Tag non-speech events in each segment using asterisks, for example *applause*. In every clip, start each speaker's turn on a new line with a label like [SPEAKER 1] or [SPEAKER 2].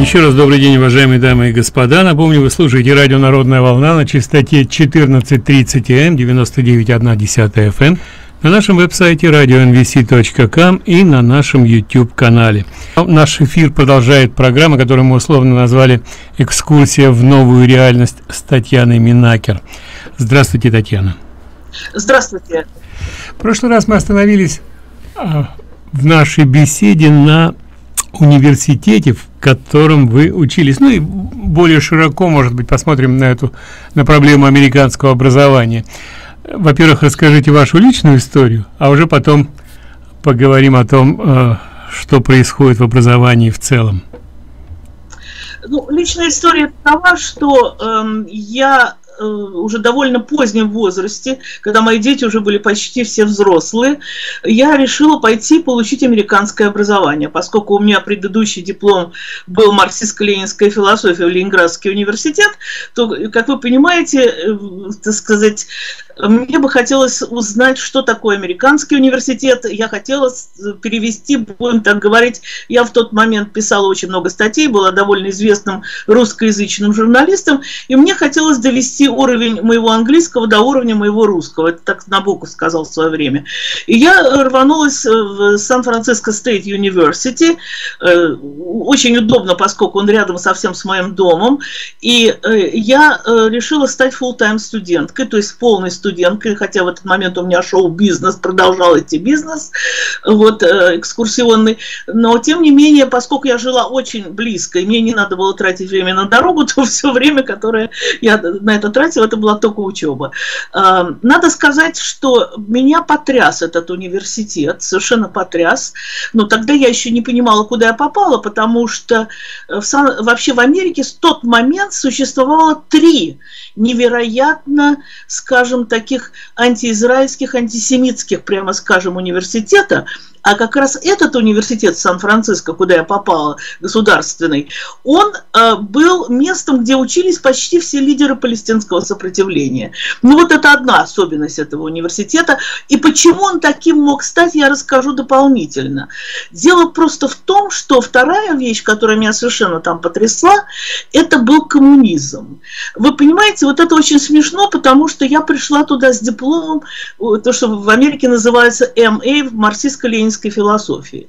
[SPEAKER 1] Еще раз добрый день, уважаемые дамы и господа. Напомню, вы слушаете радио «Народная волна» на частоте 14.30 М, 99,1 FM, на нашем веб-сайте radio.nvc.com и на нашем YouTube-канале. Наш эфир продолжает программа, которую мы условно назвали «Экскурсия в новую реальность» с Татьяной Минакер. Здравствуйте, Татьяна.
[SPEAKER 2] Здравствуйте.
[SPEAKER 1] В прошлый раз мы остановились а, в нашей беседе на университете, в котором вы учились. Ну и более широко, может быть, посмотрим на эту на проблему американского образования. Во-первых, расскажите вашу личную историю, а уже потом поговорим о том, э, что происходит в образовании в целом.
[SPEAKER 2] Ну, личная история такова, что э, я уже довольно позднем возрасте, когда мои дети уже были почти все взрослые, я решила пойти получить американское образование, поскольку у меня предыдущий диплом был марксистско-ленинская философия в Ленинградский университет, то, как вы понимаете, э, так сказать, мне бы хотелось узнать, что такое американский университет. Я хотела перевести, будем так говорить, я в тот момент писала очень много статей, была довольно известным русскоязычным журналистом, и мне хотелось довести уровень моего английского до уровня моего русского. Это так Набоков сказал в свое время. И я рванулась в Сан-Франциско Стейт University. Э, очень удобно, поскольку он рядом совсем с моим домом. И э, я э, решила стать full-time студенткой, то есть полной студенткой, хотя в этот момент у меня шоу-бизнес, продолжал идти бизнес, вот, экскурсионный. Но, тем не менее, поскольку я жила очень близко, и мне не надо было тратить время на дорогу, *laughs* то все время, которое я на это тратила, это была только учеба. А, надо сказать, что меня потряс этот университет, совершенно потряс. Но тогда я еще не понимала, куда я попала, потому что в, вообще в Америке в тот момент существовало три невероятно, скажем, таких антиизраильских, антисемитских, прямо скажем, университета – а как раз этот университет Сан-Франциско, куда я попала, государственный, он э, был местом, где учились почти все лидеры палестинского сопротивления. Ну вот это одна особенность этого университета. И почему он таким мог стать, я расскажу дополнительно. Дело просто в том, что вторая вещь, которая меня совершенно там потрясла, это был коммунизм. Вы понимаете, вот это очень смешно, потому что я пришла туда с дипломом, то, что в Америке называется MA, в марксистско-ленинской ленинской философии.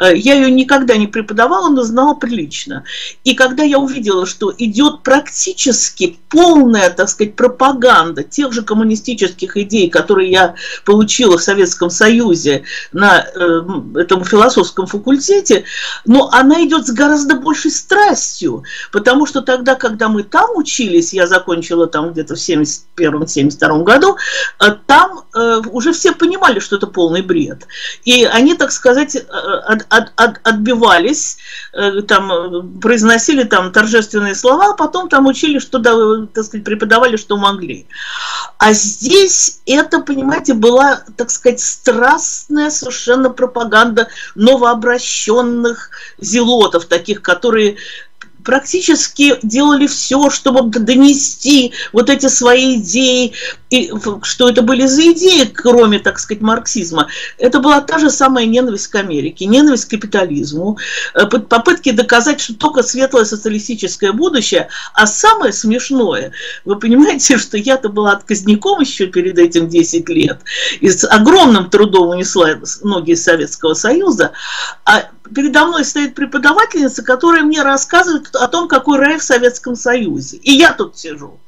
[SPEAKER 2] Э, я ее никогда не преподавала, но знала прилично. И когда я увидела, что идет практически полная, так сказать, пропаганда тех же коммунистических идей, которые я получила в Советском Союзе на э, этом философском факультете, но она идет с гораздо большей страстью, потому что тогда, когда мы там учились, я закончила там где-то в 71-72 году, э, там уже все понимали, что это полный бред. И они, так сказать, э, от, от, от, отбивались, э, там, произносили там торжественные слова, а потом там учили, что, так сказать, преподавали, что могли. А здесь это, понимаете, была, так сказать, страстная совершенно пропаганда новообращенных зелотов, таких, которые практически делали все, чтобы донести вот эти свои идеи, и что это были за идеи, кроме, так сказать, марксизма. Это была та же самая ненависть к Америке, ненависть к капитализму, э, попытки доказать, что только светлое социалистическое будущее, а самое смешное, вы понимаете, *laughs* что я-то была отказником еще перед этим 10 лет, и с огромным трудом унесла ноги из Советского Союза, а передо мной стоит преподавательница, которая мне рассказывает о том, какой рай в Советском Союзе. И я тут сижу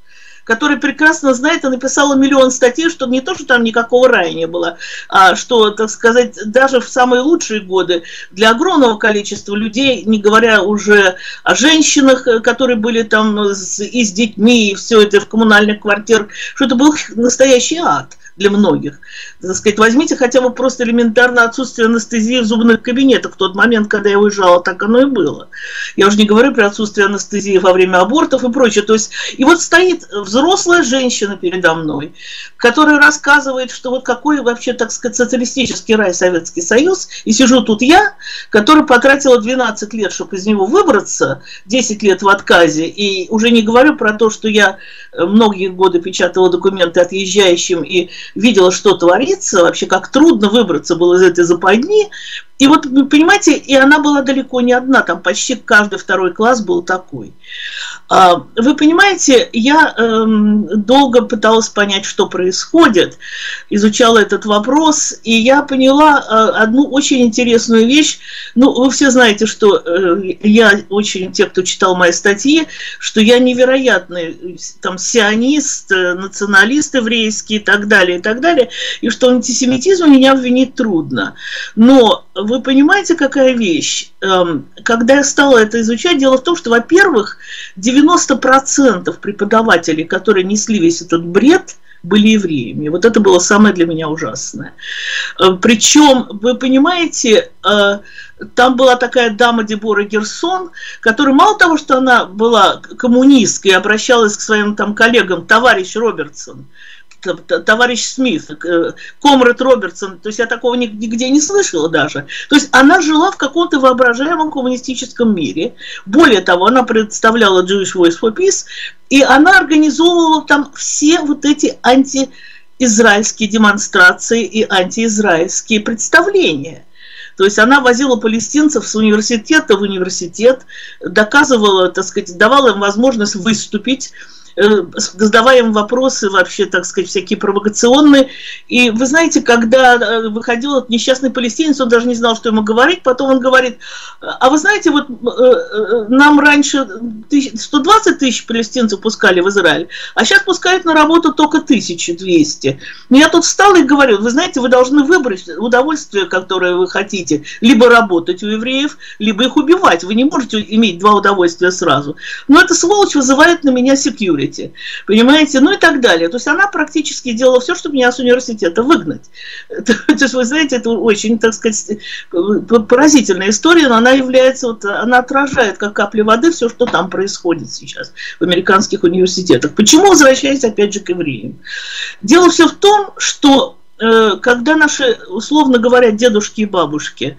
[SPEAKER 2] которая прекрасно знает и написала миллион статей, что не то, что там никакого рая не было, а что, так сказать, даже в самые лучшие годы для огромного количества людей, не говоря уже о женщинах, которые были там с, и с детьми, и все это в коммунальных квартирах, что это был настоящий ад для многих. Так сказать, возьмите хотя бы просто элементарно отсутствие анестезии в зубных кабинетах. В тот момент, когда я уезжала, так оно и было. Я уже не говорю про отсутствие анестезии во время абортов и прочее. То есть, и вот стоит взрослая женщина передо мной, которая рассказывает, что вот какой вообще, так сказать, социалистический рай Советский Союз, и сижу тут я, которая потратила 12 лет, чтобы из него выбраться, 10 лет в отказе, и уже не говорю про то, что я многие годы печатала документы отъезжающим и видела, что творится, вообще как трудно выбраться было из этой западни, И вот, понимаете, и она была далеко не одна, там почти каждый второй класс был такой. А, вы понимаете, я эм, долго пыталась понять, что происходит, изучала этот вопрос, и я поняла э, одну очень интересную вещь. Ну, вы все знаете, что э, я очень, те, кто читал мои статьи, что я невероятный там сионист, э, националист еврейский и так далее, и так далее, и что антисемитизм меня обвинить трудно. Но вы понимаете, какая вещь? Эм, когда я стала это изучать, дело в том, что, во-первых, 90% преподавателей, которые несли весь этот бред, были евреями. Вот это было самое для меня ужасное. Э, Причем, вы понимаете, э, там была такая дама Дебора Герсон, которая мало того, что она была коммунисткой обращалась к своим там коллегам, товарищ Робертсон, товарищ Смит, э, Комрад Робертсон, то есть я такого нигде не слышала даже. То есть она жила в каком-то воображаемом коммунистическом мире. Более того, она представляла Jewish Voice for Peace, и она организовывала там все вот эти антиизраильские демонстрации и антиизраильские представления. То есть она возила палестинцев с университета в университет, доказывала, так сказать, давала им возможность выступить, задавая им вопросы вообще, так сказать, всякие провокационные. И вы знаете, когда э, выходил этот несчастный палестинец, он даже не знал, что ему говорить, потом он говорит, а вы знаете, вот э, нам раньше 120 тысяч палестинцев пускали в Израиль, а сейчас пускают на работу только 1200. Я тут встал и говорю, вы знаете, вы должны выбрать удовольствие, которое вы хотите, либо работать у евреев, либо их убивать. Вы не можете иметь два удовольствия сразу. Но эта сволочь вызывает на меня секьюрити делаете, понимаете, ну и так далее. То есть она практически делала все, чтобы меня с университета выгнать. *laughs* То есть, вы знаете, это очень, так сказать, поразительная история, но она является, вот, она отражает, как капли воды, все, что там происходит сейчас в американских университетах. Почему, возвращаясь опять же к евреям? Дело все в том, что э, когда наши, условно говоря, дедушки и бабушки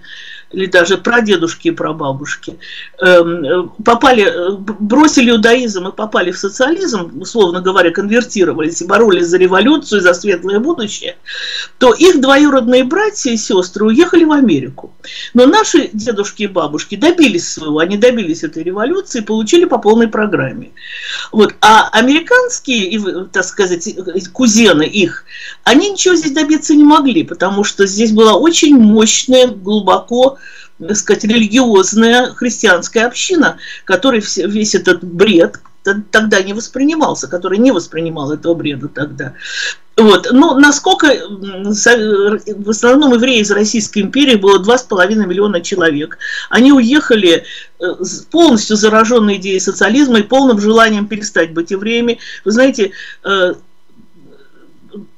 [SPEAKER 2] или даже прадедушки и прабабушки, эм, э, попали, э, бросили иудаизм и попали в социализм, условно говоря, конвертировались и боролись за революцию, за светлое будущее, то их двоюродные братья и сестры уехали в Америку. Но наши дедушки и бабушки добились своего, они добились этой революции получили по полной программе. Вот. А американские, так сказать, кузены их, они ничего здесь добиться не могли, потому что здесь была очень мощная, глубоко так сказать, религиозная христианская община, которой весь этот бред тогда не воспринимался, который не воспринимал этого бреда тогда. Вот. Но насколько в основном евреи из Российской империи было 2,5 миллиона человек. Они уехали э, полностью зараженной идеей социализма и полным желанием перестать быть евреями. Вы знаете, э,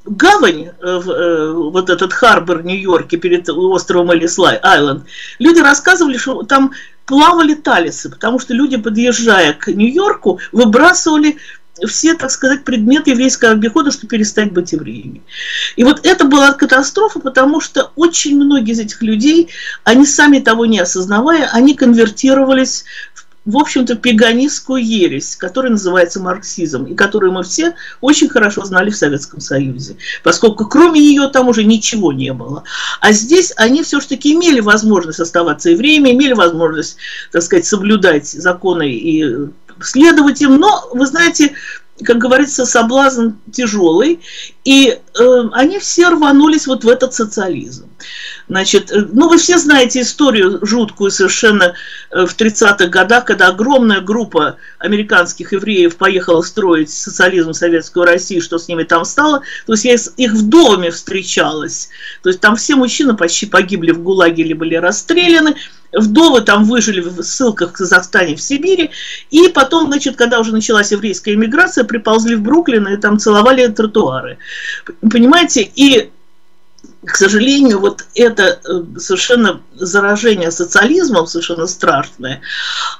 [SPEAKER 2] гавань, э, э, вот этот харбор Нью-Йорке перед островом Элислай, Айленд, люди рассказывали, что там плавали талисы, потому что люди, подъезжая к Нью-Йорку, выбрасывали все, так сказать, предметы еврейского обихода, чтобы перестать быть евреями. И вот это была катастрофа, потому что очень многие из этих людей, они сами того не осознавая, они конвертировались в общем-то, пеганистскую ересь, которая называется марксизм, и которую мы все очень хорошо знали в Советском Союзе, поскольку кроме нее там уже ничего не было. А здесь они все-таки имели возможность оставаться евреями, имели возможность, так сказать, соблюдать законы и следовать им, но, вы знаете, как говорится, соблазн тяжелый, и э, они все рванулись вот в этот социализм. Значит, э, ну вы все знаете историю жуткую совершенно э, в 30-х годах, когда огромная группа американских евреев поехала строить социализм Советскую Россию, что с ними там стало. То есть я их в доме встречалась. То есть там все мужчины почти погибли в ГУЛАГе или были расстреляны. Вдовы там выжили в ссылках в Казахстане, в Сибири. И потом, значит, когда уже началась еврейская иммиграция, приползли в Бруклин и там целовали тротуары. Понимаете? И к сожалению, вот это э, совершенно заражение социализмом, совершенно страшное,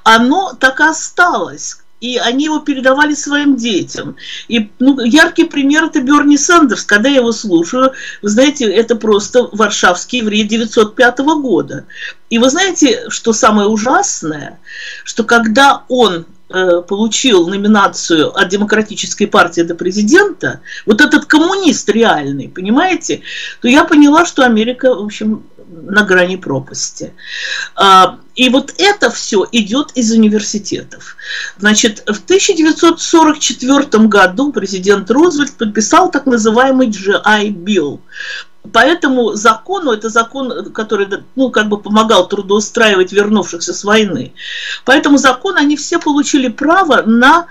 [SPEAKER 2] оно так и осталось и они его передавали своим детям. И ну, яркий пример это Берни Сандерс. Когда я его слушаю, вы знаете, это просто варшавский еврей 905 года. И вы знаете, что самое ужасное, что когда он Э, получил номинацию от Демократической партии до президента, вот этот коммунист реальный, понимаете, то я поняла, что Америка, в общем, на грани пропасти. А, и вот это все идет из университетов. Значит, в 1944 году президент Рузвельт подписал так называемый GI Bill. По этому закону, это закон, который ну, как бы помогал трудоустраивать вернувшихся с войны, по этому закону они все получили право на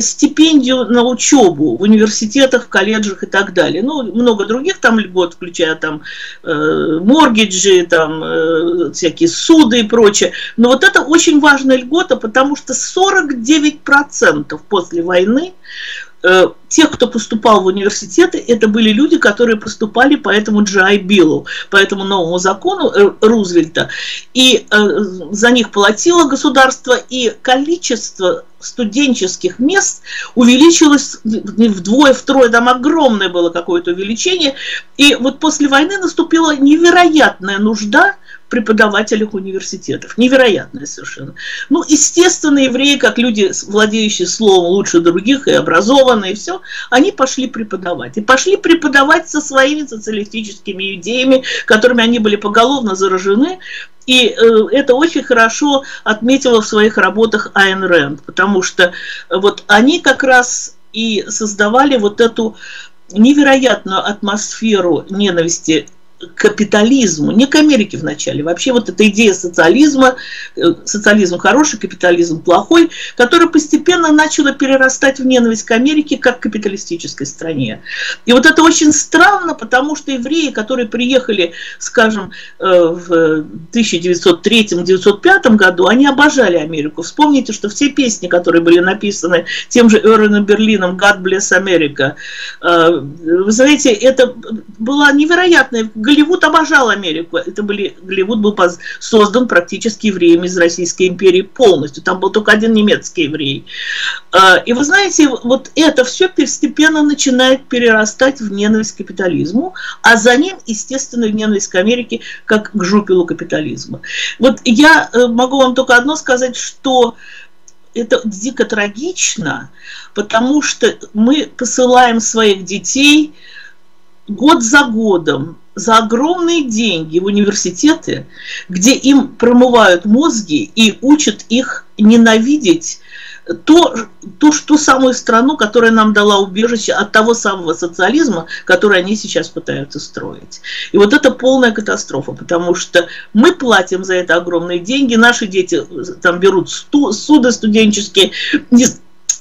[SPEAKER 2] стипендию на учебу в университетах, в колледжах и так далее. Ну, много других там льгот, включая там э, моргиджи, там э, всякие суды и прочее. Но вот это очень важная льгота, потому что 49% после войны Э, тех, кто поступал в университеты, это были люди, которые поступали по этому GI Биллу, по этому новому закону э, Рузвельта. И э, за них платило государство, и количество студенческих мест увеличилось вдвое, втрое, там огромное было какое-то увеличение. И вот после войны наступила невероятная нужда – преподавателях университетов. Невероятное совершенно. Ну, естественно, евреи, как люди, владеющие словом лучше других и образованные, и все, они пошли преподавать. И пошли преподавать со своими социалистическими идеями, которыми они были поголовно заражены. И э, это очень хорошо отметила в своих работах Айн Рэнд, потому что вот они как раз и создавали вот эту невероятную атмосферу ненависти капитализму, не к Америке вначале. Вообще вот эта идея социализма, э, социализм хороший, капитализм плохой, которая постепенно начала перерастать в ненависть к Америке как к капиталистической стране. И вот это очень странно, потому что евреи, которые приехали, скажем, э, в 1903-1905 году, они обожали Америку. Вспомните, что все песни, которые были написаны тем же Эроном Берлином «God bless America», э, вы знаете, это была невероятная Голливуд обожал Америку. Это были, Голливуд был создан практически евреями из Российской империи полностью. Там был только один немецкий еврей. А, и вы знаете, вот это все постепенно начинает перерастать в ненависть к капитализму, а за ним, естественно, в ненависть к Америке, как к жупелу капитализма. Вот я э, могу вам только одно сказать, что это дико трагично, потому что мы посылаем своих детей год за годом за огромные деньги в университеты, где им промывают мозги и учат их ненавидеть то, ту, ту самую страну, которая нам дала убежище от того самого социализма, который они сейчас пытаются строить. И вот это полная катастрофа, потому что мы платим за это огромные деньги, наши дети там берут сту, суды студенческие,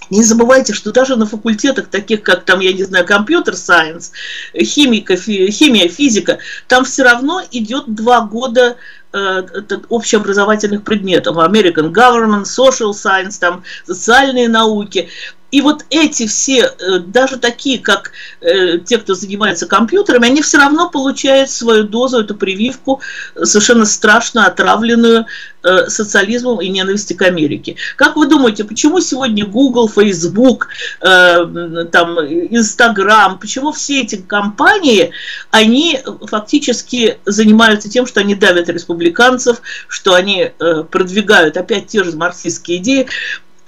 [SPEAKER 2] не забывайте, что даже на факультетах, таких как там, я не знаю, компьютер-сайенс, химика, фи, химия, физика, там все равно идет два года э, общеобразовательных предметов. American Government, Social Science, там, социальные науки. И вот эти все, э, даже такие, как э, те, кто занимается компьютерами, они все равно получают свою дозу, эту прививку, совершенно страшно отравленную э, социализмом и ненавистью к Америке. Как вы думаете, почему сегодня Google, Facebook, там, Instagram, почему все эти компании, они фактически занимаются тем, что они давят республиканцев, что они продвигают опять те же марксистские идеи,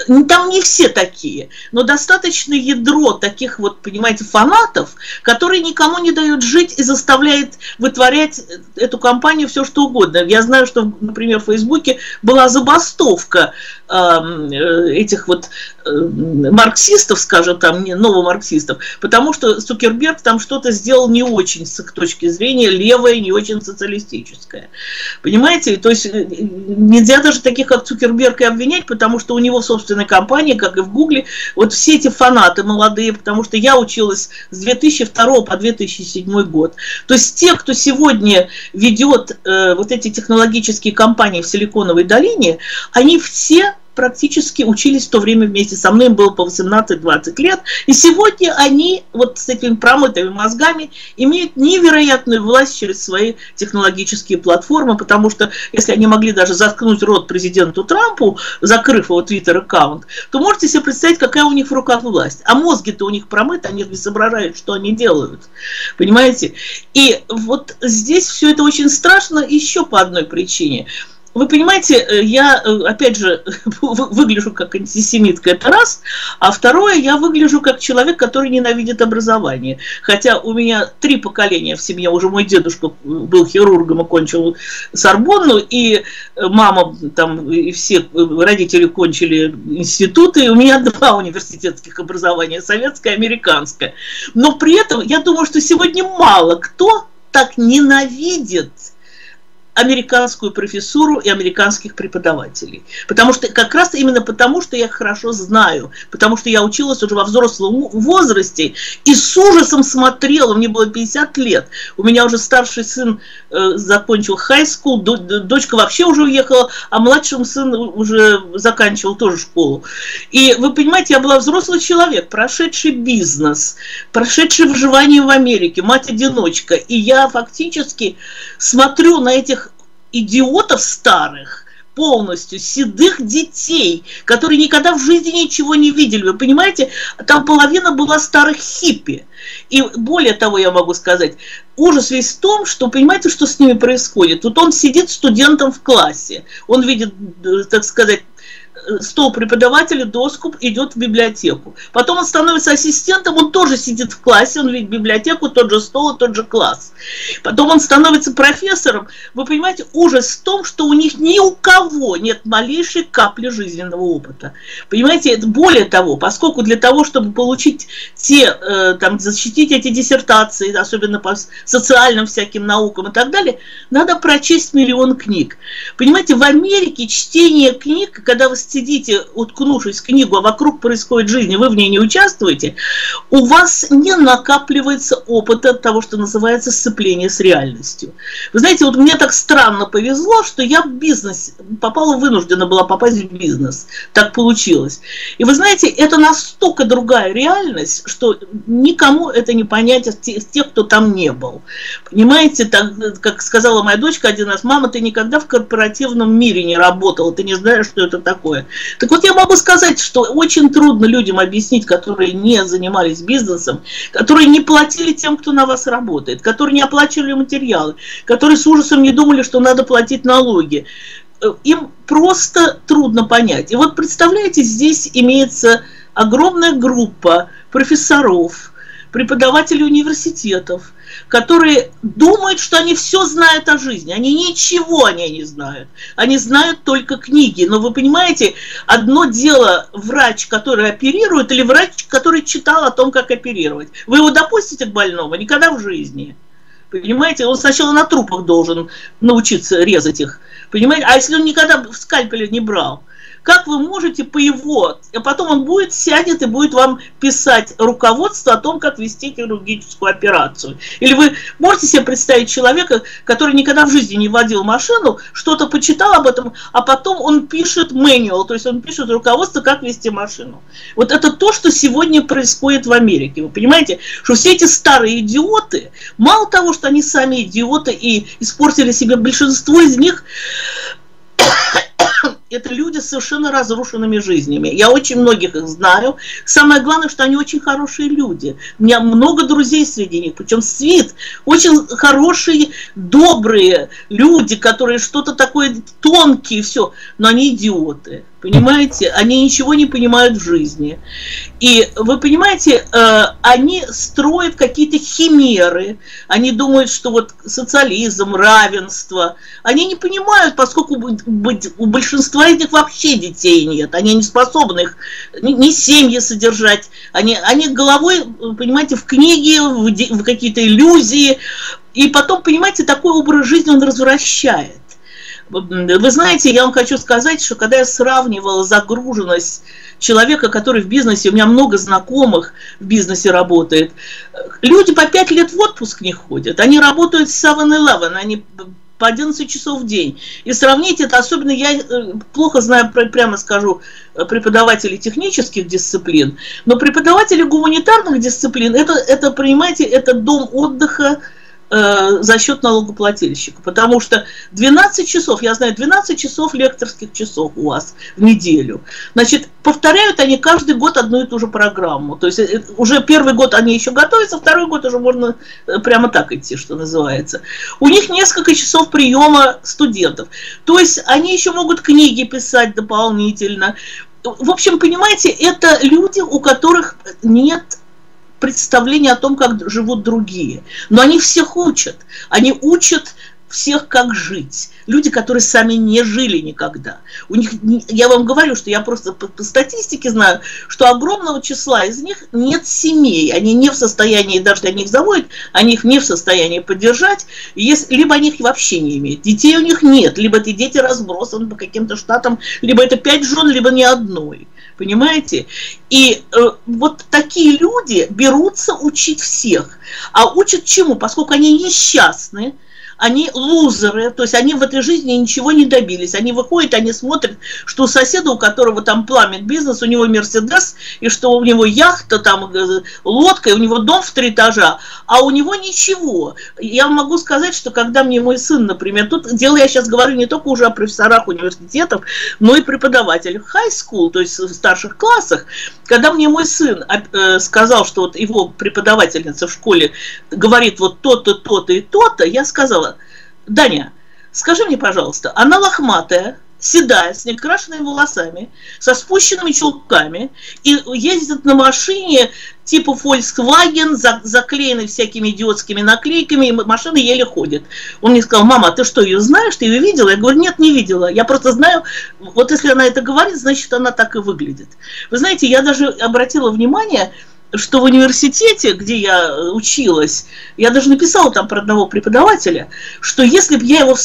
[SPEAKER 2] там не все такие, но достаточно ядро таких вот, понимаете, фанатов, которые никому не дают жить и заставляет вытворять эту компанию все что угодно. Я знаю, что, например, в Фейсбуке была забастовка э, этих вот э, марксистов, скажем там, не новомарксистов, потому что Цукерберг там что-то сделал не очень с их точки зрения левое, не очень социалистическое. Понимаете? То есть э, нельзя даже таких, как Цукерберг, и обвинять, потому что у него, собственно, собственной компании, как и в Гугле, вот все эти фанаты молодые, потому что я училась с 2002 по 2007 год. То есть те, кто сегодня ведет э, вот эти технологические компании в Силиконовой долине, они все практически учились в то время вместе со мной, им было по 18-20 лет, и сегодня они вот с этими промытыми мозгами имеют невероятную власть через свои технологические платформы, потому что если они могли даже заткнуть рот президенту Трампу, закрыв его твиттер-аккаунт, то можете себе представить, какая у них в руках власть. А мозги-то у них промыты, они не соображают, что они делают. Понимаете? И вот здесь все это очень страшно еще по одной причине – вы понимаете, э, я, э, опять же, *laughs* выгляжу как антисемитка, это раз, а второе, я выгляжу как человек, который ненавидит образование. Хотя у меня три поколения в семье, уже мой дедушка был хирургом и кончил Сорбонну, и мама там, и все родители кончили институты, и у меня *laughs* два университетских образования, советское и американское. Но при этом, я думаю, что сегодня мало кто так ненавидит американскую профессуру и американских преподавателей. Потому что как раз именно потому, что я хорошо знаю, потому что я училась уже во взрослом возрасте и с ужасом смотрела, мне было 50 лет, у меня уже старший сын э, закончил school, дочка вообще уже уехала, а младший сын уже заканчивал тоже школу. И вы понимаете, я была взрослый человек, прошедший бизнес, прошедший выживание в Америке, мать-одиночка, и я фактически смотрю на этих идиотов старых, полностью седых детей, которые никогда в жизни ничего не видели. Вы понимаете, там половина была старых хиппи. И более того, я могу сказать, ужас весь в том, что понимаете, что с ними происходит. Вот он сидит студентом в классе, он видит, э, так сказать, стол преподавателя, доску, идет в библиотеку. Потом он становится ассистентом, он тоже сидит в классе, он видит библиотеку, тот же стол, тот же класс. Потом он становится профессором. Вы понимаете, ужас в том, что у них ни у кого нет малейшей капли жизненного опыта. Понимаете, это более того, поскольку для того, чтобы получить те, э, там, защитить эти диссертации, особенно по социальным всяким наукам и так далее, надо прочесть миллион книг. Понимаете, в Америке чтение книг, когда вы сидите, уткнувшись в книгу, а вокруг происходит жизнь, и вы в ней не участвуете, у вас не накапливается опыта того, что называется сцепление с реальностью. Вы знаете, вот мне так странно повезло, что я в бизнес попала, вынуждена была попасть в бизнес. Так получилось. И вы знаете, это настолько другая реальность, что никому это не понять из тех, кто там не был. Понимаете, так, как сказала моя дочка один раз, мама, ты никогда в корпоративном мире не работала, ты не знаешь, что это такое такое. Так вот я могу сказать, что очень трудно людям объяснить, которые не занимались бизнесом, которые не платили тем, кто на вас работает, которые не оплачивали материалы, которые с ужасом не думали, что надо платить налоги. Им просто трудно понять. И вот представляете, здесь имеется огромная группа профессоров, преподавателей университетов, которые думают, что они все знают о жизни. Они ничего о ней не знают. Они знают только книги. Но вы понимаете, одно дело врач, который оперирует, или врач, который читал о том, как оперировать. Вы его допустите к больному? Никогда в жизни. Понимаете, он сначала на трупах должен научиться резать их. Понимаете, а если он никогда в скальпеле не брал? Как вы можете по его, а потом он будет, сядет и будет вам писать руководство о том, как вести хирургическую операцию. Или вы можете себе представить человека, который никогда в жизни не водил машину, что-то почитал об этом, а потом он пишет manual, то есть он пишет руководство, как вести машину. Вот это то, что сегодня происходит в Америке. Вы понимаете, что все эти старые идиоты, мало того, что они сами идиоты и испортили себе большинство из них, это люди с совершенно разрушенными жизнями. Я очень многих их знаю. Самое главное, что они очень хорошие люди. У меня много друзей среди них, причем свит. Очень хорошие, добрые люди, которые что-то такое тонкие, все. Но они идиоты. Понимаете, они ничего не понимают в жизни. И вы понимаете, э, они строят какие-то химеры, они думают, что вот социализм, равенство, они не понимают, поскольку у большинства из них вообще детей нет, они не способны их, ни семьи содержать, они, они головой, понимаете, в книге, в, в какие-то иллюзии, и потом, понимаете, такой образ жизни он развращает. Вы знаете, я вам хочу сказать, что когда я сравнивала загруженность человека, который в бизнесе, у меня много знакомых в бизнесе работает, люди по 5 лет в отпуск не ходят, они работают с 7-Eleven, они по 11 часов в день. И сравнить это, особенно я э, плохо знаю, прямо скажу, преподавателей технических дисциплин, но преподаватели гуманитарных дисциплин, это, это понимаете, это дом отдыха, э, за счет налогоплательщика. Потому что 12 часов, я знаю, 12 часов лекторских часов у вас в неделю. Значит, повторяют они каждый год одну и ту же программу. То есть э, уже первый год они еще готовятся, второй год уже можно э, прямо так идти, что называется. У них несколько часов приема студентов. То есть они еще могут книги писать дополнительно. В общем, понимаете, это люди, у которых нет представление о том, как живут другие. Но они всех учат. Они учат всех, как жить. Люди, которые сами не жили никогда. У них, я вам говорю, что я просто по, по статистике знаю, что огромного числа из них нет семей. Они не в состоянии, даже для них заводят, они их не в состоянии поддержать. Если, либо они их вообще не имеют. Детей у них нет. Либо эти дети разбросаны по каким-то штатам, либо это пять жен, либо ни одной. Понимаете? И э, вот такие люди берутся учить всех. А учат чему? Поскольку они несчастны, они лузеры, то есть они в этой жизни ничего не добились. Они выходят, они смотрят, что у соседа, у которого там пламен бизнес, у него Мерседес, и что у него яхта, там э, лодка, и у него дом в три этажа, а у него ничего. Я могу сказать, что когда мне мой сын, например, тут дело я сейчас говорю не только уже о профессорах университетов, но и преподавателях high school, то есть в старших классах, когда мне мой сын э, сказал, что вот его преподавательница в школе говорит вот то-то, то-то и то-то, я сказала, Даня, скажи мне, пожалуйста, она лохматая, седая, с некрашенными волосами, со спущенными чулками и ездит на машине типа Volkswagen, за, заклеенной всякими идиотскими наклейками, и машина еле ходит. Он мне сказал, мама, а ты что, ее знаешь, ты ее видела? Я говорю, нет, не видела. Я просто знаю, вот если она это говорит, значит, она так и выглядит. Вы знаете, я даже обратила внимание, что в университете, где я э, училась, я даже написала там про одного преподавателя, что если бы я его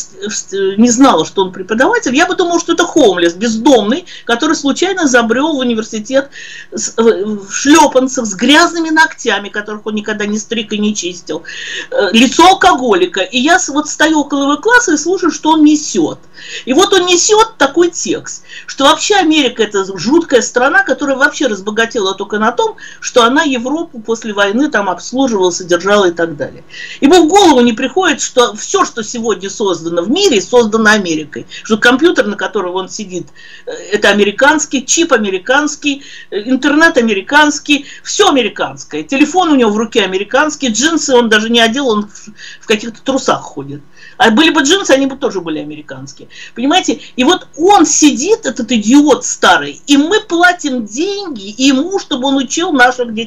[SPEAKER 2] не знала, что он преподаватель, я бы думала, что это хомлес, бездомный, который случайно забрел в университет э, в шлепанцах с грязными ногтями, которых он никогда не стриг и не чистил, э, лицо алкоголика. И я вот стою около его класса и слушаю, что он несет. И вот он несет такой текст, что вообще Америка это жуткая страна, которая вообще разбогатела только на том, что она она Европу после войны там обслуживала, содержала и так далее. Ему в голову не приходит, что все, что сегодня создано в мире, создано Америкой. Что компьютер, на котором он сидит, э, это американский, чип американский, э, интернет американский, все американское. Телефон у него в руке американский, джинсы он даже не одел, он в каких-то трусах ходит. А были бы джинсы, они бы тоже были американские. Понимаете? И вот он сидит, этот идиот старый, и мы платим деньги ему, чтобы он учил наших детей.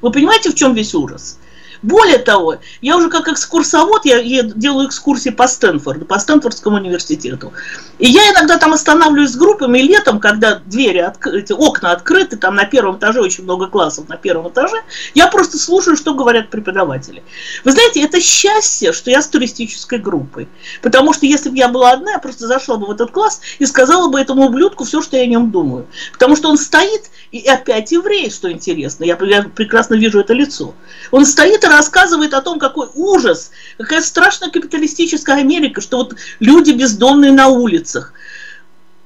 [SPEAKER 2] Вы понимаете, в чем весь ужас? Более того, я уже как экскурсовод, я, делаю экскурсии по Стэнфорду, по Стэнфордскому университету. И я иногда там останавливаюсь с группами летом, когда двери, открыты, окна открыты, там на первом этаже очень много классов на первом этаже, я просто слушаю, что говорят преподаватели. Вы знаете, это счастье, что я с туристической группой. Потому что если бы я была одна, я просто зашла бы в этот класс и сказала бы этому ублюдку все, что я о нем думаю. Потому что он стоит, и опять еврей, что интересно, я, я прекрасно вижу это лицо. Он стоит и рассказывает о том, какой ужас, какая страшная капиталистическая Америка, что вот люди бездомные на улицах.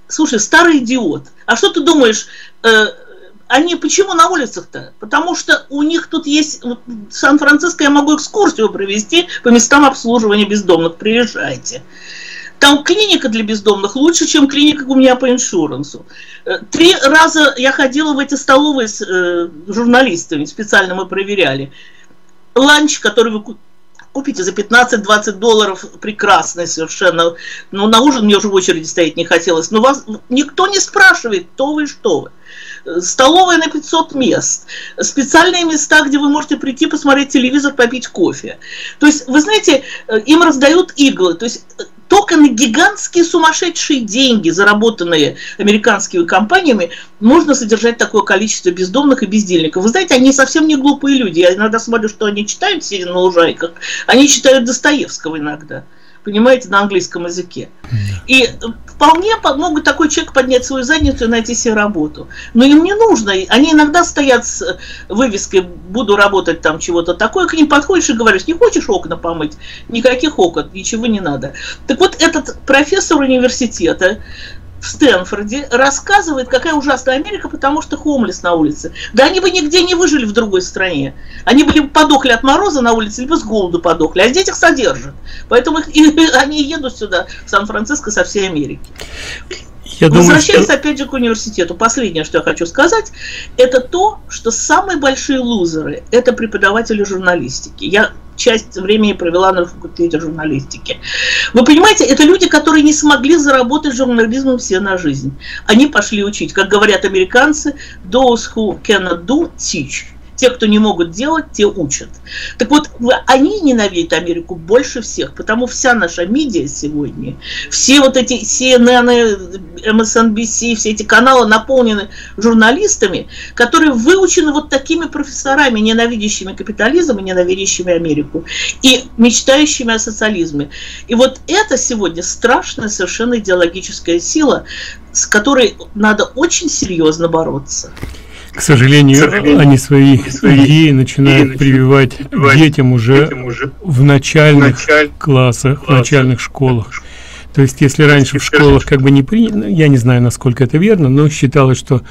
[SPEAKER 2] Слушай, старый идиот. А что ты думаешь, э, они почему на улицах-то? Потому что у них тут есть, в Сан-Франциско я могу экскурсию провести по местам обслуживания бездомных, приезжайте. Там клиника для бездомных лучше, чем клиника у меня по иншурансу. Э, три раза я ходила в эти столовые с э, журналистами, специально мы проверяли ланч, который вы купите за 15-20 долларов, прекрасный совершенно. Но на ужин мне уже в очереди стоять не хотелось. Но вас никто не спрашивает, кто вы и что вы. Столовая на 500 мест. Специальные места, где вы можете прийти посмотреть телевизор, попить кофе. То есть, вы знаете, э, им раздают иглы. То есть, э, только на гигантские сумасшедшие деньги, заработанные американскими компаниями, можно содержать такое количество бездомных и бездельников. Вы знаете, они совсем не глупые люди. Я иногда смотрю, что они читают, сидя на лужайках. Они читают Достоевского иногда понимаете, на английском языке. И вполне могут такой человек поднять свою задницу и найти себе работу. Но им не нужно. Они иногда стоят с вывеской «буду работать там чего-то такое», к ним подходишь и говоришь, не хочешь окна помыть? Никаких окон, ничего не надо. Так вот, этот профессор университета в Стэнфорде рассказывает, какая ужасная Америка, потому что хомлес на улице. Да они бы нигде не выжили в другой стране. Они бы либо подохли от мороза на улице, либо с голоду подохли. А здесь их содержат. Поэтому их, и, они едут сюда, в Сан-Франциско, со всей Америки. Я Возвращаясь думаю, что... опять же к университету, последнее, что я хочу сказать, это то, что самые большие лузеры – это преподаватели журналистики. Я часть времени провела на факультете журналистики. Вы понимаете, это люди, которые не смогли заработать журнализмом все на жизнь. Они пошли учить, как говорят американцы, those who cannot do, teach. Те, кто не могут делать, те учат. Так вот, они ненавидят Америку больше всех, потому вся наша медиа сегодня, все вот эти CNN, MSNBC, все эти каналы наполнены журналистами, которые выучены вот такими профессорами, ненавидящими капитализм и ненавидящими Америку, и мечтающими о социализме. И вот это сегодня страшная совершенно идеологическая сила, с которой надо очень серьезно бороться.
[SPEAKER 1] К сожалению, К сожалению они свои, свои идеи начинают прививать, детям уже, детям уже в начальных началь... классах, в начальных школах. То есть, если раньше в школах как бы не принято, ну, я не знаю, насколько это верно, но считалось, что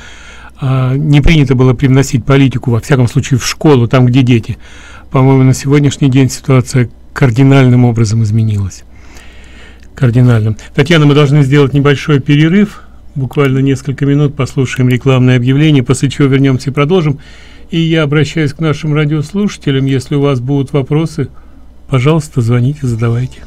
[SPEAKER 1] а, не принято было привносить политику, во всяком случае, в школу, там, где дети. По-моему, на сегодняшний день ситуация кардинальным образом изменилась. Кардинальным. Татьяна, мы должны сделать небольшой перерыв буквально несколько минут послушаем рекламное объявление, после чего вернемся и продолжим. И я обращаюсь к нашим радиослушателям, если у вас будут вопросы, пожалуйста, звоните, задавайте.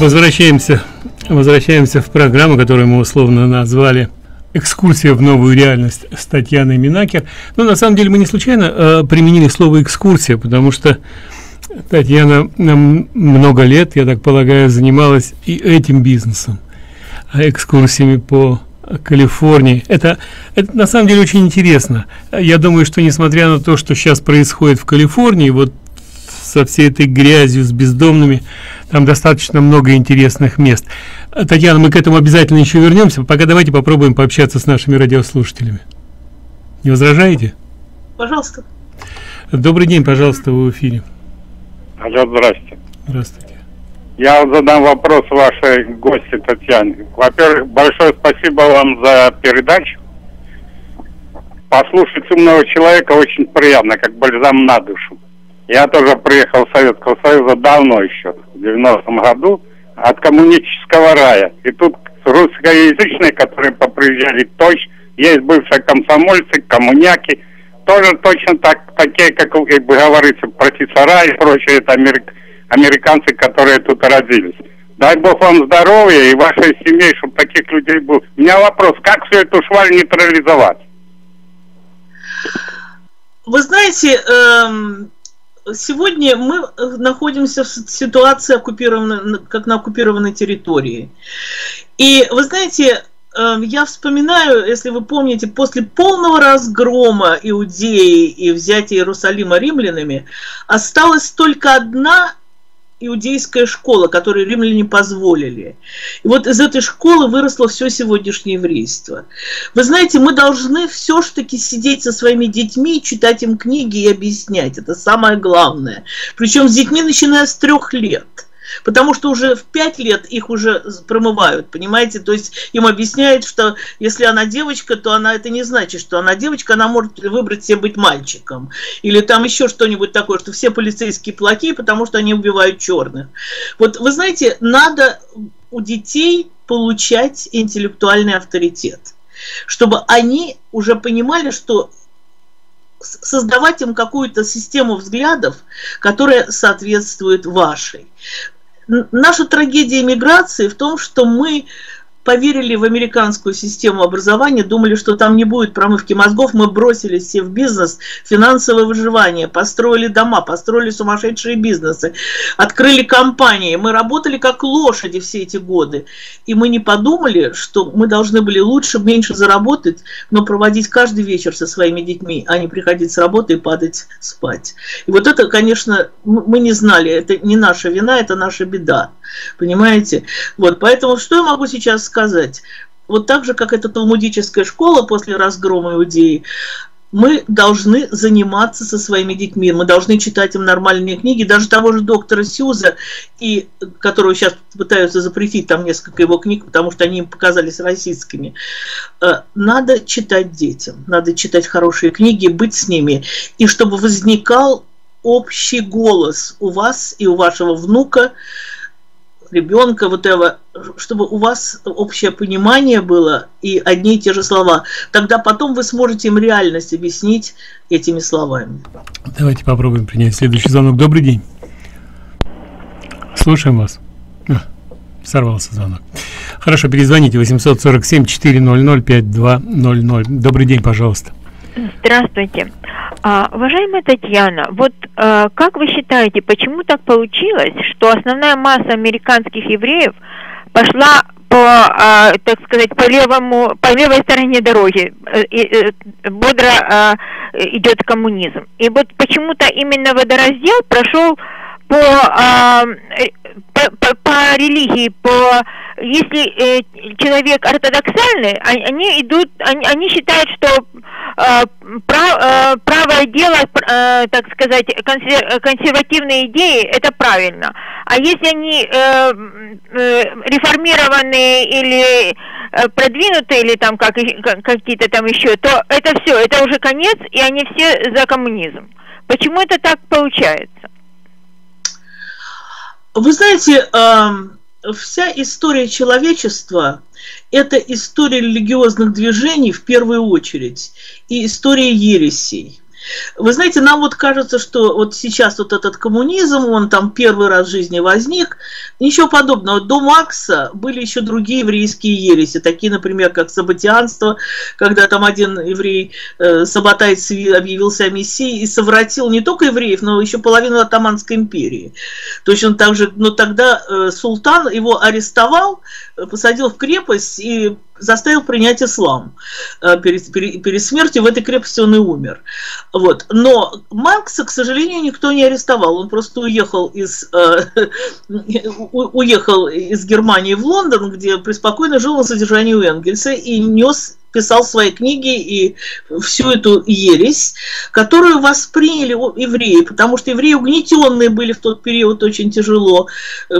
[SPEAKER 1] Возвращаемся Возвращаемся в программу, которую мы условно назвали «Экскурсия в новую реальность» с Татьяной Минакер. Но на самом деле мы не случайно э, применили слово «экскурсия», потому что Татьяна много лет, я так полагаю, занималась и этим бизнесом, а экскурсиями по Калифорнии. Это, это на самом деле очень интересно. Я думаю, что несмотря на то, что сейчас происходит в Калифорнии, вот со всей этой грязью, с бездомными, там достаточно много интересных мест. Татьяна, мы к этому обязательно еще вернемся. Пока давайте попробуем пообщаться с нашими радиослушателями. Не возражаете?
[SPEAKER 2] Пожалуйста.
[SPEAKER 1] Добрый день, пожалуйста, вы в эфире.
[SPEAKER 3] Алло, здрасте.
[SPEAKER 1] Здравствуйте.
[SPEAKER 3] Я задам вопрос вашей гости Татьяне. Во-первых, большое спасибо вам за передачу. Послушать умного человека очень приятно, как бальзам на душу. Я тоже приехал в Советского Союза давно еще, в 90-м году, от коммунистического рая. И тут русскоязычные, которые поприезжали, точно, есть бывшие комсомольцы, коммуняки, тоже точно так, такие, как, как бы говорится, профессора и прочие, это америк, американцы, которые тут родились. Дай Бог вам здоровья и вашей семье, чтобы таких людей было. У меня вопрос, как всю эту шваль нейтрализовать?
[SPEAKER 2] Вы знаете, эм, сегодня мы э, находимся в ситуации оккупированной, как на оккупированной территории. И вы знаете, эм, я вспоминаю, если вы помните, после полного разгрома Иудеи и взятия Иерусалима римлянами, осталась только одна иудейская школа, которую римляне позволили. И вот из этой школы выросло все сегодняшнее еврейство. Вы знаете, мы должны все-таки сидеть со своими детьми, читать им книги и объяснять. Это самое главное. Причем с детьми начиная с трех лет. Потому что уже в пять лет их уже промывают, понимаете? То есть им объясняют, что если она девочка, то она это не значит, что она девочка, она может выбрать себе быть мальчиком. Или там еще что-нибудь такое, что все полицейские плохие, потому что они убивают черных. Вот вы знаете, надо у детей получать интеллектуальный авторитет, чтобы они уже понимали, что создавать им какую-то систему взглядов, которая соответствует вашей наша трагедия миграции в том, что мы поверили в американскую систему образования, думали, что там не будет промывки мозгов, мы бросились все в бизнес, финансовое выживание, построили дома, построили сумасшедшие бизнесы, открыли компании, мы работали как лошади все эти годы, и мы не подумали, что мы должны были лучше, меньше заработать, но проводить каждый вечер со своими детьми, а не приходить с работы и падать спать. И вот это, конечно, мы не знали, это не наша вина, это наша беда, понимаете? Вот, поэтому что я могу сейчас сказать? Вот так же, как эта талмудическая школа после разгрома Иудеи, мы должны заниматься со своими детьми, мы должны читать им нормальные книги, даже того же доктора Сьюза, и, которого сейчас пытаются запретить, там несколько его книг, потому что они им показались российскими. Э, надо читать детям, надо читать хорошие книги, быть с ними, и чтобы возникал общий голос у вас и у вашего внука, ребенка, вот этого, чтобы у вас общее понимание было и одни и те же слова. Тогда потом вы сможете им реальность объяснить этими словами.
[SPEAKER 1] Давайте попробуем принять следующий звонок. Добрый день. Слушаем вас. А, сорвался звонок. Хорошо, перезвоните 847 400 5200. Добрый день, пожалуйста.
[SPEAKER 4] Здравствуйте. А, уважаемая Татьяна, вот а, как вы считаете, почему так получилось, что основная масса американских евреев пошла по, а, так сказать, по левому, по левой стороне дороги, э, э, бодро а, идет коммунизм. И вот почему-то именно водораздел прошел по, а, э, по, по, по религии, по если э, человек ортодоксальный, они идут, они, они считают, что э, прав, э, правое дело, э, так сказать, консер, консервативные идеи, это правильно. А если они э, э, реформированные или э, продвинутые, или там как, какие-то там еще, то это все, это уже конец, и они все за коммунизм. Почему это так получается?
[SPEAKER 2] Вы знаете, вся история человечества – это история религиозных движений в первую очередь и история ересей. Вы знаете, нам вот кажется, что вот сейчас вот этот коммунизм, он там первый раз в жизни возник. Ничего подобного. До Макса были еще другие еврейские ереси, такие, например, как сабатианство, когда там один еврей, э, Сабатайц, объявился о мессии и совратил не только евреев, но еще половину Атаманской империи. Точно так же, но тогда э, султан его арестовал, посадил в крепость и заставил принять ислам. Э, перед, перед, перед смертью в этой крепости он и умер. Вот. Но Маркса, к сожалению, никто не арестовал. Он просто уехал из, э, *laughs* уехал из Германии в Лондон, где преспокойно жил на содержании у Энгельса и нес писал свои книги и всю эту ересь, которую восприняли евреи, потому что евреи угнетенные были в тот период очень тяжело, э,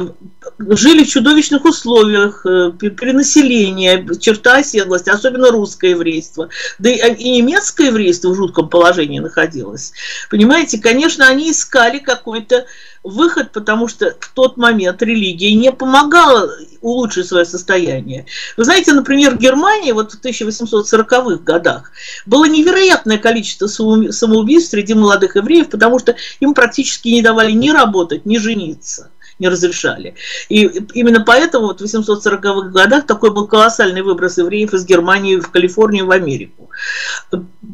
[SPEAKER 2] жили в чудовищных условиях, э, перенаселение, черта оседлости, особенно русское еврейство, да и, и немецкое еврейство в жутком положении находилось. Понимаете, конечно, они искали какой-то выход, потому что в тот момент религия не помогала улучшить свое состояние. Вы знаете, например, в Германии вот в 1840-х годах было невероятное количество самоубийств среди молодых евреев, потому что им практически не давали ни работать, ни жениться не разрешали. И именно поэтому вот в 840-х годах такой был колоссальный выброс евреев из Германии в Калифорнию, в Америку.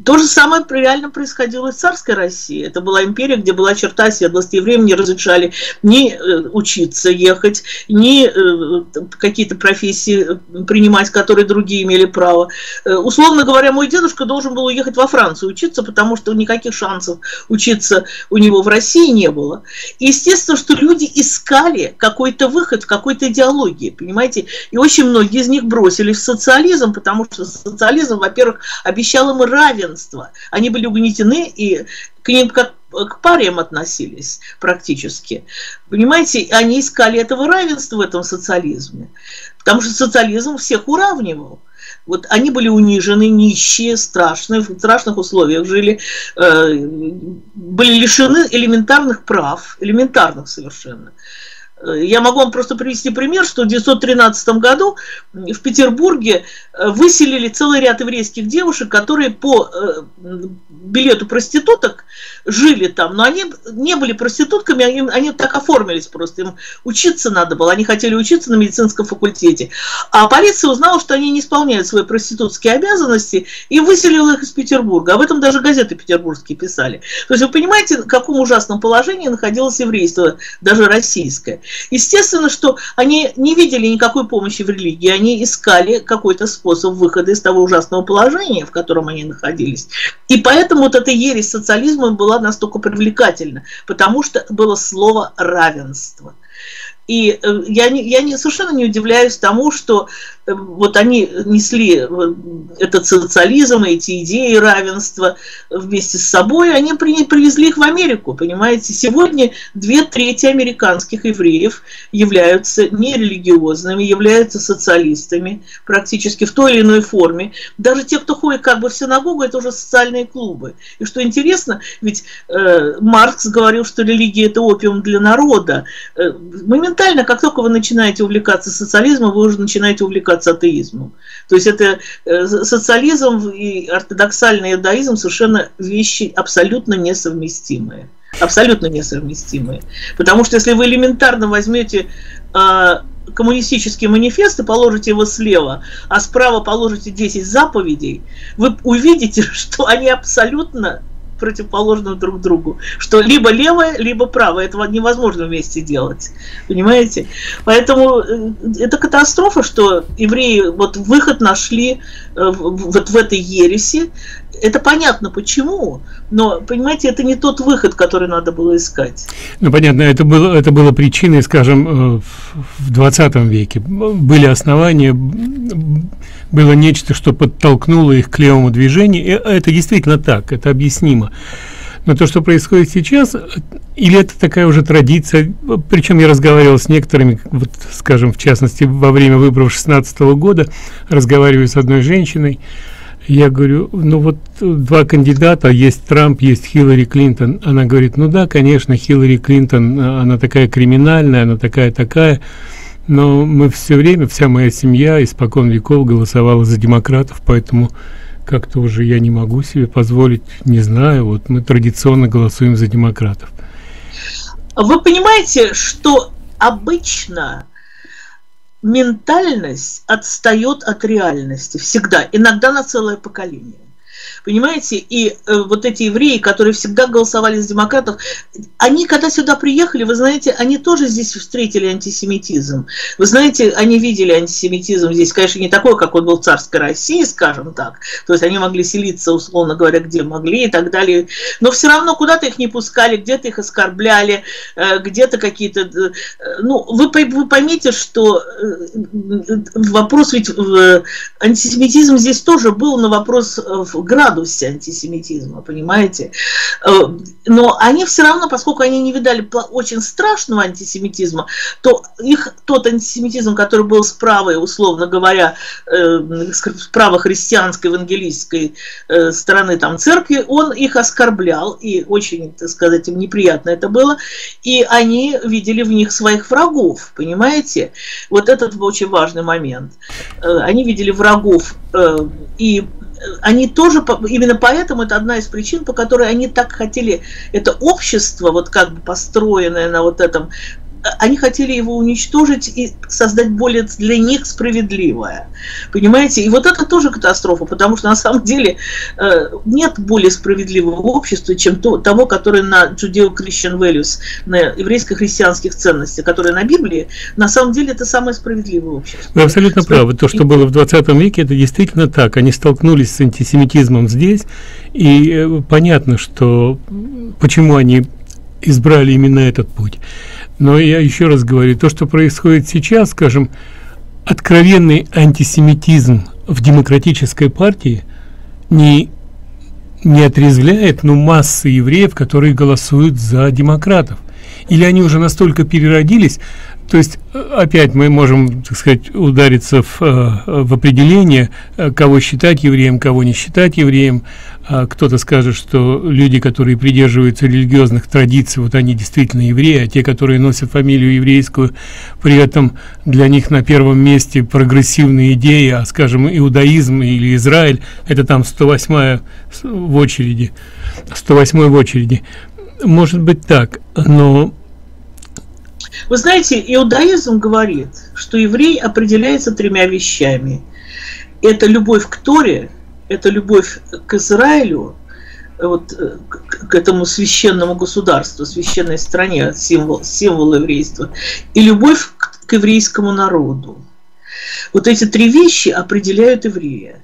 [SPEAKER 2] То же самое реально происходило и в царской России. Это была империя, где была черта оседлости. Евреям не разрешали ни э, учиться ехать, ни э, какие-то профессии э, принимать, которые другие имели право. Условно говоря, мой дедушка должен был уехать во Францию учиться, потому что никаких шансов учиться у него в России не было. И естественно, что люди искали какой-то выход в какой-то идеологии, понимаете? И очень многие из них бросились в социализм, потому что социализм, во-первых, обещал им равенство. Они были угнетены, и к ним как к париям относились практически. Понимаете, они искали этого равенства в этом социализме. Потому что социализм всех уравнивал. Вот они были унижены, нищие, страшные, в страшных условиях жили, э, были лишены элементарных прав, элементарных совершенно. Я могу вам просто привести пример, что в 1913 году в Петербурге Э, выселили целый ряд еврейских девушек, которые по э, билету проституток жили там, но они не были проститутками, они, они так оформились просто, им учиться надо было, они хотели учиться на медицинском факультете. А полиция узнала, что они не исполняют свои проститутские обязанности и выселила их из Петербурга. Об этом даже газеты петербургские писали. То есть вы понимаете, в каком ужасном положении находилось еврейство, даже российское. Естественно, что они не видели никакой помощи в религии, они искали какой-то способ выхода из того ужасного положения, в котором они находились. И поэтому вот эта ересь социализма была настолько привлекательна, потому что было слово равенство. И э, я, не, я не, совершенно не удивляюсь тому, что вот они несли э, этот социализм, эти идеи равенства вместе с собой, они при, привезли их в Америку, понимаете. Сегодня две трети американских евреев являются нерелигиозными, являются социалистами практически в той или иной форме. Даже те, кто ходит как бы в синагогу, это уже социальные клубы. И что интересно, ведь э, Маркс говорил, что религия это опиум для народа. Э, моментально, как только вы начинаете увлекаться социализмом, вы уже начинаете увлекаться атеизмом. То есть это э, социализм и ортодоксальный иудаизм совершенно вещи абсолютно несовместимые. Абсолютно несовместимые. Потому что если вы элементарно возьмете а, коммунистический манифест и положите его слева, а справа положите 10 заповедей, вы увидите, *laughs* что они абсолютно противоположным друг другу. Что либо левое, либо правое. Этого невозможно вместе делать. Понимаете? Поэтому э, это катастрофа, что евреи вот выход нашли э, вот в этой ереси. Это понятно почему, но, понимаете, это не тот выход, который надо было искать.
[SPEAKER 1] Ну, понятно, это было, это было причиной, скажем, э, в 20 веке. Были основания, было нечто, что подтолкнуло их к левому движению, и это действительно так, это объяснимо. Но то, что происходит сейчас, или это такая уже традиция, причем я разговаривал с некоторыми, вот, скажем, в частности, во время выборов 16 года, разговариваю с одной женщиной, я говорю, ну вот два кандидата, есть Трамп, есть Хиллари Клинтон. Она говорит, ну да, конечно, Хиллари Клинтон, она такая криминальная, она такая-такая, но мы все время, вся моя семья испокон веков голосовала за демократов, поэтому как-то уже я не могу себе позволить, не знаю, вот мы традиционно голосуем за демократов.
[SPEAKER 2] Вы понимаете, что обычно ментальность отстает от реальности всегда, иногда на целое поколение. Понимаете? И э, вот эти евреи, которые всегда голосовали за демократов, они, когда сюда приехали, вы знаете, они тоже здесь встретили антисемитизм. Вы знаете, они видели антисемитизм здесь, конечно, не такой, как он был в царской России, скажем так. То есть они могли селиться, условно говоря, где могли и так далее. Но все равно куда-то их не пускали, где-то их оскорбляли, э, где-то какие-то... Э, ну, вы, вы поймите, что э, вопрос ведь... Э, антисемитизм здесь тоже был, но вопрос в градусе антисемитизма, понимаете? Э, но они все равно, поскольку они не видали очень страшного антисемитизма, то их тот антисемитизм, который был с правой, условно говоря, э, с правой христианской, евангелистской э, стороны там церкви, он их оскорблял, и очень, так сказать, им неприятно это было, и они видели в них своих врагов, понимаете? Вот этот очень важный момент. Они видели врагов, и они тоже, именно поэтому это одна из причин, по которой они так хотели, это общество, вот как бы построенное на вот этом они хотели его уничтожить и создать более для них справедливое. Понимаете? И вот это тоже катастрофа, потому что на самом деле э, нет более справедливого общества, чем то, того, которое на Judeo-Christian values, на еврейско-христианских ценностях, которые на Библии, на самом деле это самое справедливое общество.
[SPEAKER 1] Вы абсолютно правы. То, что было в 20 веке, это действительно так. Они столкнулись с антисемитизмом здесь, и э, понятно, что почему они избрали именно этот путь. Но я еще раз говорю, то, что происходит сейчас, скажем, откровенный антисемитизм в демократической партии не, не отрезвляет ну, массы евреев, которые голосуют за демократов. Или они уже настолько переродились, То есть, опять мы можем, так сказать, удариться в, в определение, кого считать евреем, кого не считать евреем. А кто-то скажет, что люди, которые придерживаются религиозных традиций, вот они действительно евреи, а те, которые носят фамилию еврейскую, при этом для них на первом месте прогрессивные идеи, а, скажем, иудаизм или Израиль, это там 108 в очереди, 108 в очереди. Может быть так, но...
[SPEAKER 2] Вы знаете, иудаизм говорит, что еврей определяется тремя вещами. Это любовь к Торе, это любовь к Израилю, вот, э, к этому священному государству, священной стране, символ, символ еврейства, и любовь к, к еврейскому народу. Вот эти три вещи определяют еврея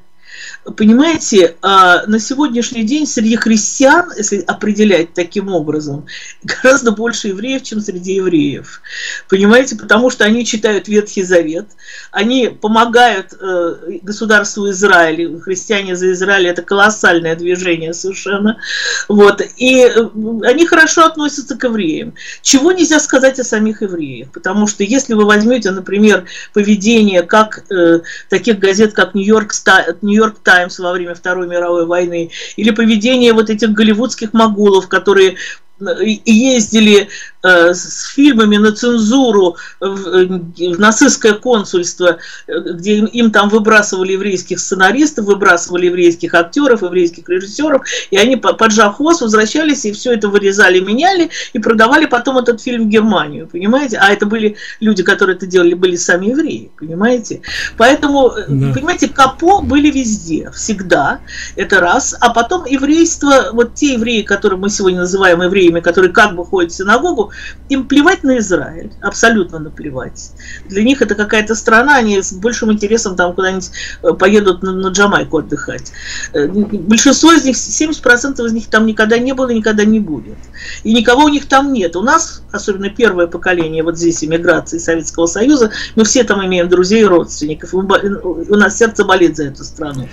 [SPEAKER 2] понимаете, а, на сегодняшний день среди христиан, если определять таким образом, *laughs* гораздо больше евреев, чем среди евреев. Понимаете, потому что они читают Ветхий Завет, они помогают э, государству Израиля, христиане за Израиль, это колоссальное движение совершенно, вот, и э, они хорошо относятся к евреям. Чего нельзя сказать о самих евреях, потому что если вы возьмете, например, поведение как э, таких газет, как Нью-Йорк Таймс, Таймс во время Второй мировой войны, или поведение вот этих голливудских могулов, которые ездили э, с фильмами на цензуру в, э, нацистское консульство, э, где им, им там выбрасывали еврейских сценаристов, выбрасывали еврейских актеров, еврейских режиссеров, и они, поджав хвост, возвращались и все это вырезали, меняли и продавали потом этот фильм в Германию, понимаете? А это были люди, которые это делали, были сами евреи, понимаете? Поэтому, да. понимаете, капо были везде, всегда, это раз, а потом еврейство, вот те евреи, которые мы сегодня называем евреями, которые как бы ходят в синагогу, им плевать на Израиль, абсолютно наплевать. Для них это какая-то страна, они с большим интересом там куда-нибудь э, поедут на, на Джамайку отдыхать. Э, большинство из них, 70% из них там никогда не было и никогда не будет. И никого у них там нет. У нас, особенно первое поколение вот здесь эмиграции Советского Союза, мы все там имеем друзей и родственников. У нас сердце болит за эту страну.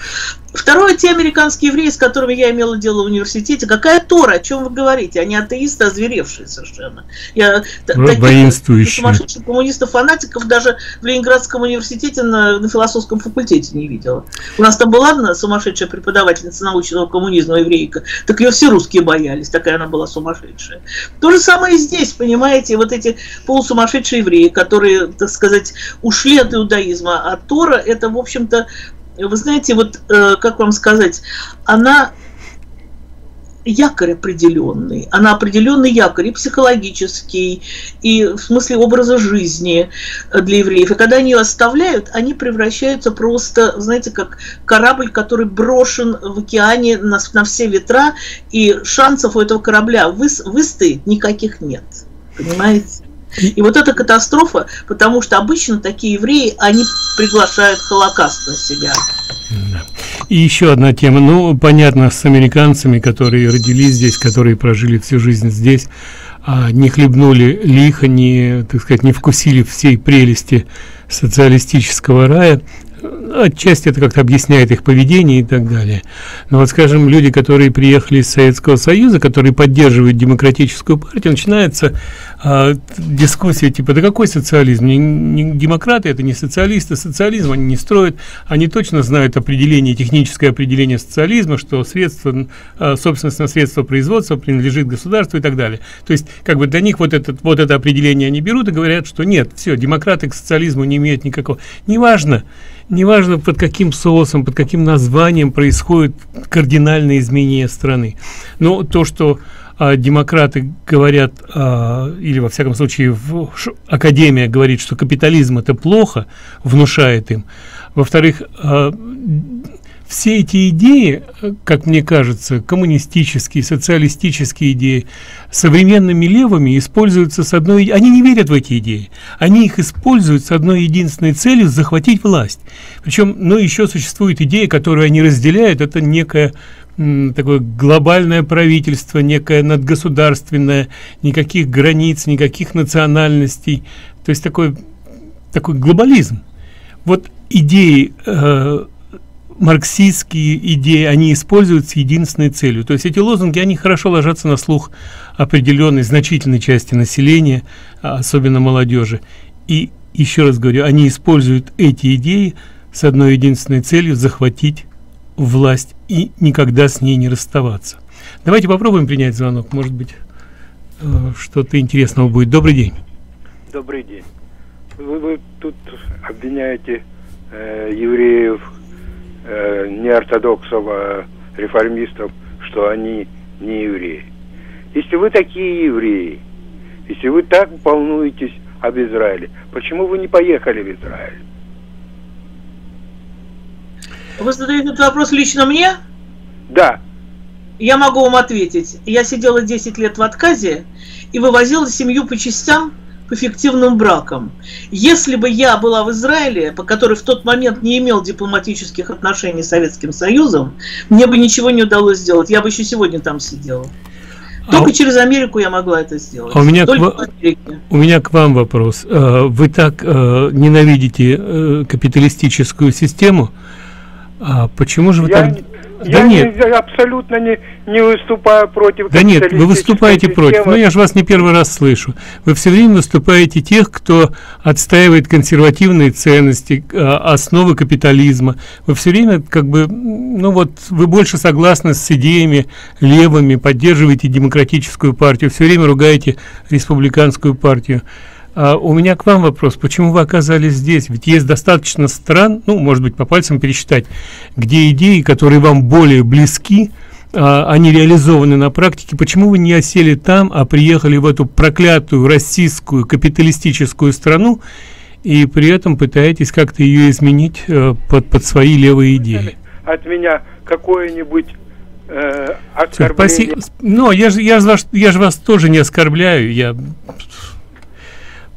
[SPEAKER 2] Второе, те американские евреи, с которыми я имела дело в университете, какая Тора, о чем вы говорите? Они атеисты, озверевшие совершенно. Я таких сумасшедших коммунистов-фанатиков даже в Ленинградском университете на, на философском факультете не видела. У нас там была одна сумасшедшая преподавательница научного коммунизма еврейка, так ее все русские боялись, такая она была сумасшедшая. То же самое и здесь, понимаете, вот эти полусумасшедшие евреи, которые, так сказать, ушли от иудаизма, а Тора это, в общем-то, вы знаете, вот э, как вам сказать, она якорь определенный, она определенный якорь и психологический, и в смысле образа жизни для евреев. И когда они ее оставляют, они превращаются просто, знаете, как корабль, который брошен в океане на, на все ветра, и шансов у этого корабля вы, выстоять никаких нет. Понимаете? И вот эта катастрофа, потому что обычно такие евреи, они приглашают Холокаст на себя.
[SPEAKER 1] И еще одна тема. Ну, понятно, с американцами, которые родились здесь, которые прожили всю жизнь здесь, а не хлебнули лихо, не, так сказать, не вкусили всей прелести социалистического рая, отчасти это как-то объясняет их поведение и так далее. Но вот, скажем, люди, которые приехали из Советского Союза, которые поддерживают демократическую партию, начинается а, дискуссия типа, да какой социализм? Не, не, демократы это не социалисты, социализм они не строят, они точно знают определение, техническое определение социализма, что средства, а, собственность на средства производства принадлежит государству и так далее. То есть, как бы для них вот, этот, вот это определение они берут и говорят, что нет, все, демократы к социализму не имеют никакого. Неважно, неважно под каким соусом, под каким названием происходит кардинальное изменение страны. Но то, что а, демократы говорят, а, или во всяком случае в, ш, Академия говорит, что капитализм это плохо, внушает им. Во-вторых, а, все эти идеи, как мне кажется, коммунистические, социалистические идеи, современными левыми используются с одной... Они не верят в эти идеи. Они их используют с одной единственной целью – захватить власть. Причем, ну, еще существует идея, которую они разделяют, это некое такое глобальное правительство, некое надгосударственное, никаких границ, никаких национальностей. То есть такой, такой глобализм. Вот идеи э, марксистские идеи, они используются единственной целью. То есть эти лозунги, они хорошо ложатся на слух определенной значительной части населения, а особенно молодежи. И еще раз говорю, они используют эти идеи с одной единственной целью захватить власть и никогда с ней не расставаться. Давайте попробуем принять звонок. Может быть, э, что-то интересного будет. Добрый день.
[SPEAKER 5] Добрый день. Вы, вы тут обвиняете э, евреев, э, неортодоксов, а реформистов, что они не евреи. Если вы такие евреи, если вы так волнуетесь об Израиле, почему вы не поехали в Израиль?
[SPEAKER 2] Вы задаете этот вопрос лично мне?
[SPEAKER 5] Да.
[SPEAKER 2] Я могу вам ответить. Я сидела 10 лет в отказе и вывозила семью по частям по фиктивным бракам. Если бы я была в Израиле, по который в тот момент не имел дипломатических отношений с Советским Союзом, мне бы ничего не удалось сделать. Я бы еще сегодня там сидела. Только а через Америку я могла это сделать.
[SPEAKER 1] А у, меня к, у меня к вам вопрос. Э, вы так э, ненавидите э, капиталистическую систему, а почему же вы
[SPEAKER 5] я,
[SPEAKER 1] так...
[SPEAKER 5] Да я нет. Не, абсолютно не, не выступаю против
[SPEAKER 1] Да нет, вы выступаете системы. против. Ну, я же вас не первый раз слышу. Вы все время выступаете тех, кто отстаивает консервативные ценности, а, основы капитализма. Вы все время как бы, ну вот, вы больше согласны с идеями левыми, поддерживаете демократическую партию, все время ругаете республиканскую партию. А у меня к вам вопрос, почему вы оказались здесь? Ведь есть достаточно стран, ну, может быть, по пальцам пересчитать, где идеи, которые вам более близки, а, они реализованы на практике. Почему вы не осели там, а приехали в эту проклятую российскую капиталистическую страну и при этом пытаетесь как-то ее изменить э, под, под свои левые идеи?
[SPEAKER 5] От меня какое-нибудь э, оскорбление...
[SPEAKER 1] Спаси... Но я же я, я же вас тоже не оскорбляю, я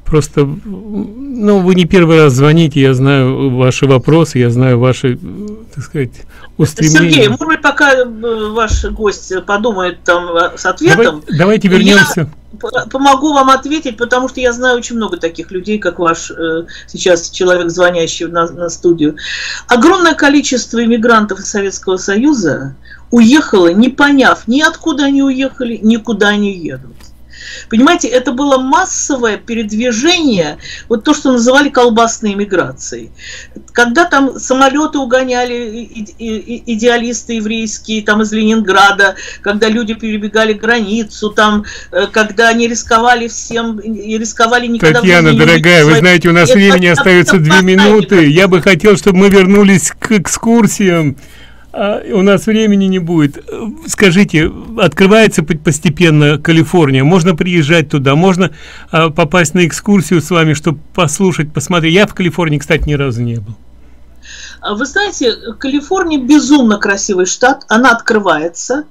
[SPEAKER 1] просто, ну, вы не первый раз звоните, я знаю ваши вопросы, я знаю ваши, так сказать, устремления.
[SPEAKER 2] Сергей, может быть, пока э, ваш гость подумает там э, с ответом.
[SPEAKER 1] Давай, давайте вернемся.
[SPEAKER 2] Я помогу вам ответить, потому что я знаю очень много таких людей, как ваш э, сейчас человек, звонящий на, на студию. Огромное количество иммигрантов из Советского Союза уехало, не поняв ни откуда они уехали, никуда не едут. Понимаете, это было массовое передвижение, вот то, что называли колбасной миграцией. Когда там самолеты угоняли идеалисты еврейские там из Ленинграда, когда люди перебегали границу, там, э, когда они рисковали всем, и рисковали никогда...
[SPEAKER 1] Татьяна, дорогая, вы знаете, у нас времени остается две минуты. Я бы хотел, чтобы мы вернулись к экскурсиям а, у нас времени не будет. Скажите, открывается постепенно Калифорния, можно приезжать туда, можно а, попасть на экскурсию с вами, чтобы послушать, посмотреть. Я в Калифорнии, кстати, ни разу не был.
[SPEAKER 2] А вы знаете, Калифорния безумно красивый штат, она открывается.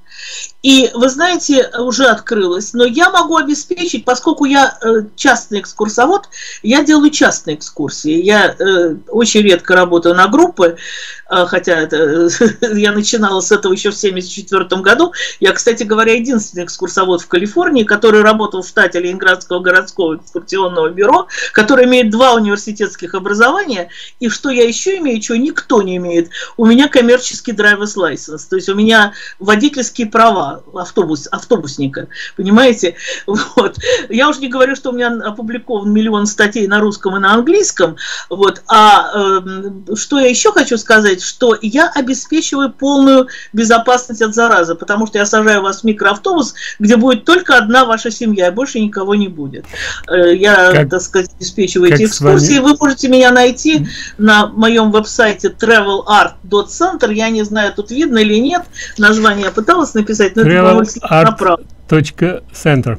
[SPEAKER 2] И, вы знаете, уже открылась, но я могу обеспечить, поскольку я э, частный экскурсовод, я делаю частные экскурсии. Я э, очень редко работаю на группы, э, хотя это, *laughs* я начинала с этого еще в 1974 году. Я, кстати говоря, единственный экскурсовод в Калифорнии, который работал в штате Ленинградского городского экскурсионного бюро, который имеет два университетских образования, и что я еще имею, чего никто не имеет. У меня коммерческий driver's license, то есть у меня водительские права автобус, автобусника, понимаете? *laughs* Вот. Я уже не говорю, что у меня опубликован миллион статей на русском и на английском, вот. а э, что я еще хочу сказать, что я обеспечиваю полную безопасность от заразы, потому что я сажаю вас в микроавтобус, где будет только одна ваша семья, и больше никого не будет. Э, я, как, так сказать, обеспечиваю эти экскурсии. Вы можете меня найти на моем веб-сайте travelart.center, я не знаю, тут видно или нет, название я пыталась написать,
[SPEAKER 1] travelart.center.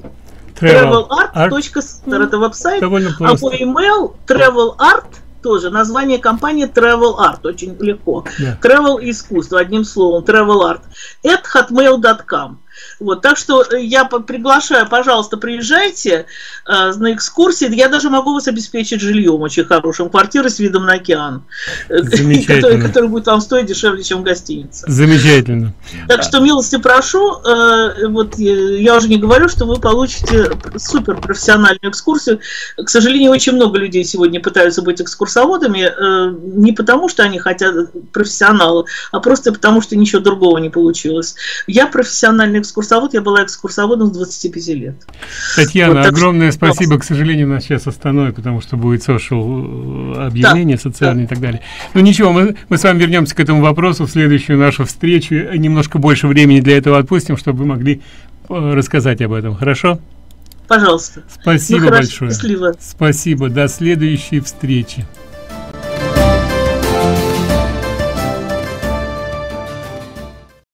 [SPEAKER 2] Travelart.center это веб-сайт, а мой email travelart тоже название компании Travel Art, очень легко. Yeah. Travel искусство, одним словом, Travel Art. at hotmail.com. Вот, так что э, я приглашаю, пожалуйста, приезжайте э, на экскурсии. Я даже могу вас обеспечить жильем очень хорошим. Квартиры с видом на океан. Который, который будет вам стоить дешевле, чем гостиница.
[SPEAKER 1] Замечательно.
[SPEAKER 2] Так что милости прошу. Э, вот э, я уже не говорю, что вы получите супер профессиональную экскурсию. К сожалению, очень много людей сегодня пытаются быть экскурсоводами. Э, не потому, что они хотят профессионалы, а просто потому, что ничего другого не получилось. Я профессиональный экскурсовод, я была экскурсоводом с 25 лет.
[SPEAKER 1] Татьяна, вот, огромное что... спасибо. К сожалению, нас сейчас остановят, потому что будет social э, объявление да, социальное да. и так далее. Ну ничего, мы, мы с вами вернемся к этому вопросу в следующую нашу встречу. Немножко больше времени для этого отпустим, чтобы вы могли э, рассказать об этом. Хорошо?
[SPEAKER 2] Пожалуйста.
[SPEAKER 1] Спасибо ну, хорошо, большое. Счастливо. Спасибо. До следующей встречи.